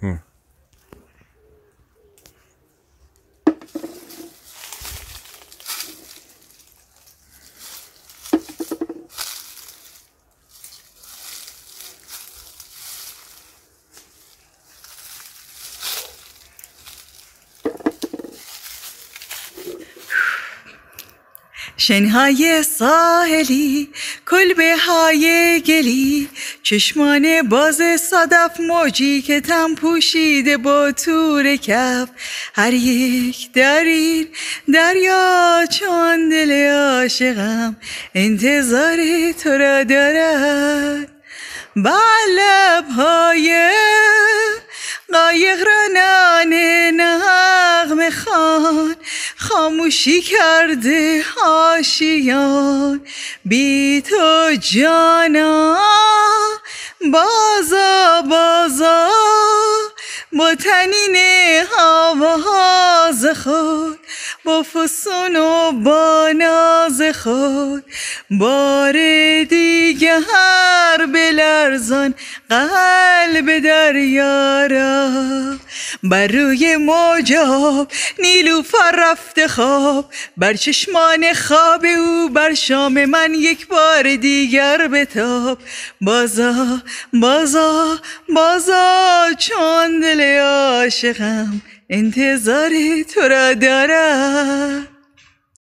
Hmm. شنهای ساحلی کلبه های گلی چشمان باز صدف موجی که تم پوشیده با تور کف. هر یک دارین دریا چون دل عاشقم انتظار تو را دارد. بله های قایق را نانه نغم خان خاموشی کرده آشیان. بی تو جانا بازا بازا. با تنین آواز خود با فسون و با ناز خود. بار دیگر بلرزان قلب دریا را. بر روی موجاب نیلوفر رفته خواب. بر چشمان خواب او بر شام من یک بار دیگر بتاب. بازا بازا بازا چون دل عاشقم انتظار تو را دارم.